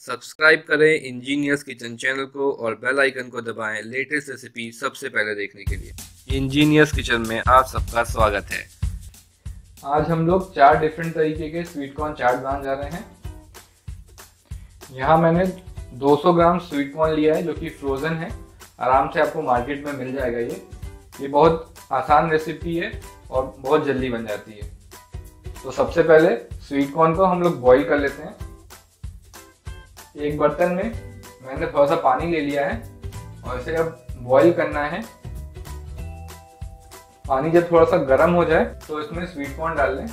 Subscribe करें engineers kitchen channel को और बेल आइकन को दबाएँ लेटेस्ट रेसिपी सबसे पहले देखने के लिए। इंजीनियर्स किचन में आप सबका स्वागत है। आज हम लोग चार डिफरेंट तरीके के स्वीट कॉर्न चाट बनाने जा रहे हैं। यहाँ मैंने 200 ग्राम स्वीट कॉर्न लिया है जो कि फ्रोज़न है। आराम से आपको मार्केट में मिल जाएगा ये। ये बहुत आसान रेसिपी है और बहुत जल्दी बन जाती है। तो सबसे पहले स्वीट कॉर्न को हम लोग बॉईल कर लेते हैं। एक बर्तन में मैंने थोड़ा सा पानी ले लिया है और इसे अब बॉईल करना है। पानी जब थोड़ा सा गर्म हो जाए तो इसमें स्वीट कॉर्न डाल लें।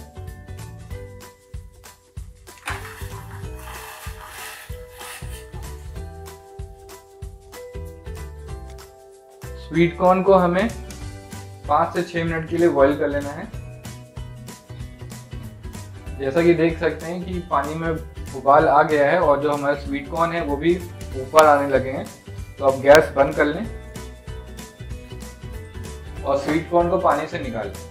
स्वीट कॉर्न को हमें पाँच से छः मिनट के लिए बॉईल कर लेना है। जैसा कि देख सकते हैं कि पानी में उबाल आ गया है और जो हमारा स्वीट कॉर्न है, वो भी ऊपर आने लगे हैं। तो अब गैस बंद कर लें और स्वीट कॉर्न को पानी से निकाल लें।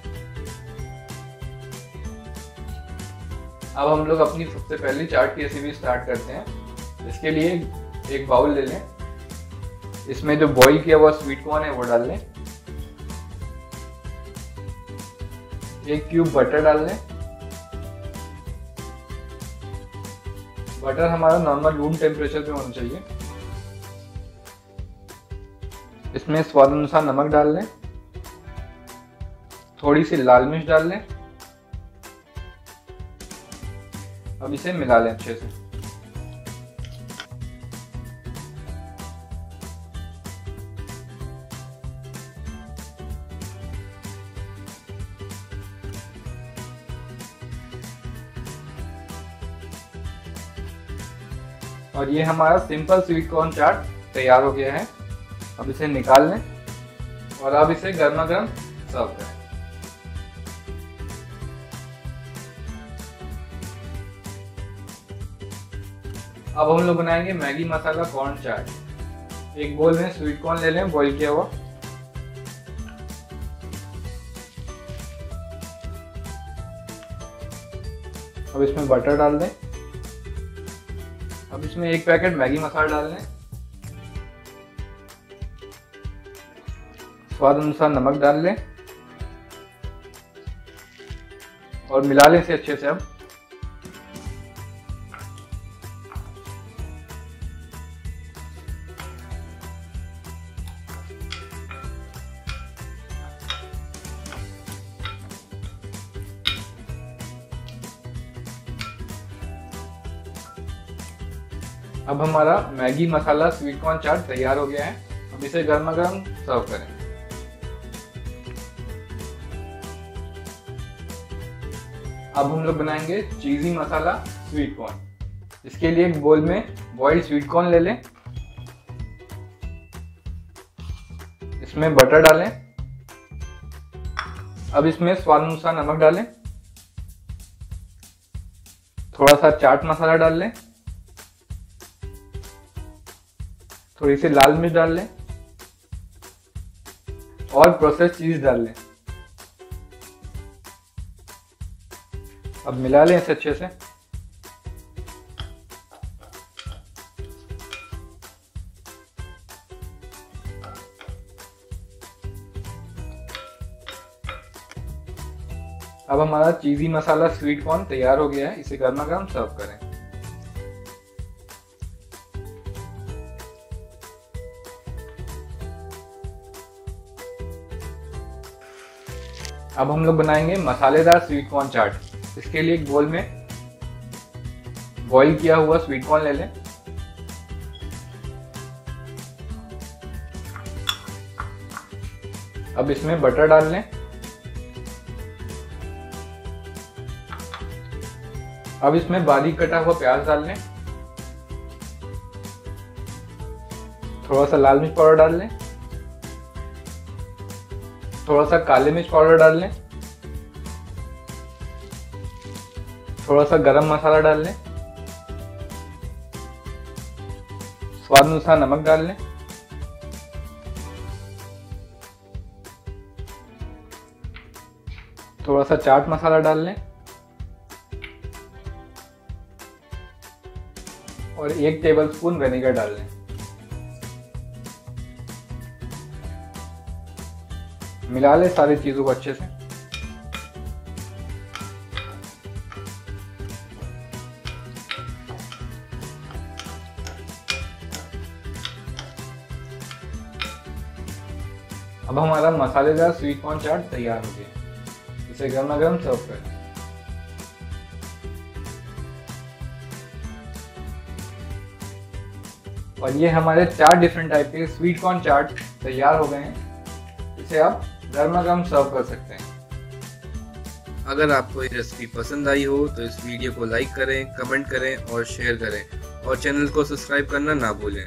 अब हम लोग अपनी सबसे पहली चाट की रेसिपी स्टार्ट करते हैं। इसके लिए एक बाउल ले लें। इसमें जो बॉईल किया हुआ स्वीट कॉर्न है, वो डाल लें। एक क्यूब बटर डाल लें। बटर हमारा नॉर्मल रूम टेम्परेचर पे होना चाहिए। इसमें स्वाद अनुसार नमक डाल लें। थोड़ी सी लाल मिर्च डाल लें। अब इसे मिला लें अच्छे से। और ये हमारा सिंपल स्वीट कॉर्न चाट तैयार हो गया है। अब इसे निकाल लें और अब इसे गर्मा गर्म सर्व करें। अब हम लोग बनाएँगे मैगी मसाला कॉर्न चाट। एक बोल में स्वीट कॉर्न ले लें बॉईल किया हुआ। अब इसमें बटर डाल दें। अब इसमें एक पैकेट मैगी मसाला डाल लें। स्वाद अनुसार नमक डाल लें। और मिला लें इसे अच्छे से अब। अब हमारा Maggi masala sweet corn chaat तैयार हो गया है। अब इसे गर्मा गर्म सर्व करें। अब हम लोग बनाएँगे चीज़ी मसाला स्वीट कॉर्न। इसके लिए एक बोल में बॉइल्ड स्वीट कॉर्न ले लें। इसमें बटर डालें। अब इसमें स्वाद अनुसार नमक डालें। थोड़ा सा चाट मसाला डाल लें। थोड़ी सी लाल मिर्च डाल लें। और प्रोसेस चीज़ डाल लें। अब मिला लें इसे अच्छे से। अब हमारा चीज़ी मसाला स्वीट कॉर्न तैयार हो गया है। इसे गर्मा गर्म सर्व करें। अब हम लोग बनाएँगे मसालेदार स्वीट कॉर्न चाट इसके लिए एक बोल में बॉईल किया हुआ स्वीट कॉर्न ले लें। अब इसमें बटर डाल लें। अब इसमें बारीक कटा हुआ प्याज डाल लें। थोड़ा सा लाल मिर्च पाउडर डाल लें। थोड़ा सा काले मिर्च पाउडर डाल लें। थोड़ा सा गरम मसाला डाल लें। स्वाद अनुसार नमक डाल लें। थोड़ा सा चाट मसाला डाल लें। और एक टेबल स्पून वेनेगर डाल लें। मिला लें सारी चीज़ों को अच्छे से। अब हमारा मसालेदार स्वीट कॉर्न चाट तैयार हो गया। इसे गर्मा गर्म सर्व करें। और ये हमारे चार डिफरेंट टाइप के स्वीट कॉर्न चाट तैयार हो गए हैं। इसे आप गर्मा गर्म सर्व कर सकते हैं। अगर आपको ये रेसिपी पसंद आई हो तो इस वीडियो को लाइक करें कमेंट करें और शेयर करें। और चैनल को सब्सक्राइब करना ना भूलें।